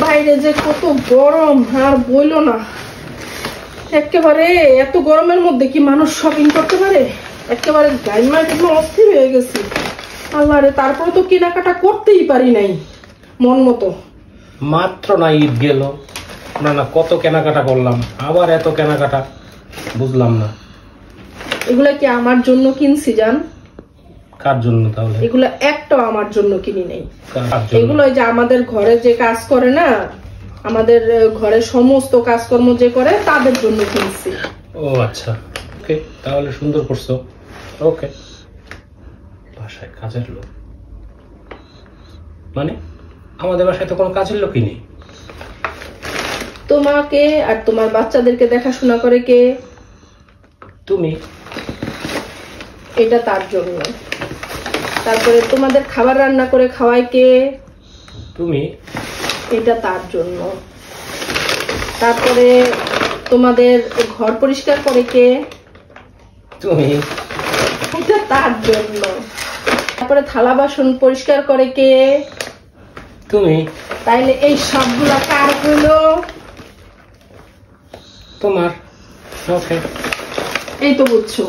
বাইরে যে কত গরম আর বইলো না। একেবারে এত গরমের মধ্যে কি মানুষ শপিং করতে পারে? একেবারে অস্থির হয়ে গেছি। আল্লাহ রে তারপরে তো কেনাকাটা করতেই পারি নাই মন মতো। মাত্র না ঈদ গেল। না না কত কেনাকাটা করলাম আবার এত কেনাকাটা বুঝলাম না। এগুলা কি আমার জন্য কিনছি জান? কার জন্য তাহলে? এগুলা একটাও আমার জন্য কিনি নেই। এগুলো যে আমাদের ঘরে যে কাজ করে না আমাদের ঘরে সমস্ত কাজকর্ম যে করে তাদের জন্য কিনছি। ও আচ্ছা। ওকে তাহলে সুন্দর করছ। ওকে। বাসায় কাজের লোক। মানে আমাদের বাসায় তো কোনো কাজের লোকই নেই। তোমাকে আর তোমার বাচ্চাদেরকে দেখাশোনা করে কে? তুমি। এটা তার জন্য। তারপরে তোমাদের খাবার রান্না করে খাওয়াই কে? তুমি। এটা তার জন্য। তারপরে তোমাদের ঘর পরিষ্কার করে কে? তুমি। এটা তার জন্য। তারপরে থালা বাসন পরিষ্কার করে কে? তুমি। তাইলে এই সবগুলা কার হলো? তোমার ওকে এই তো বুঝছ।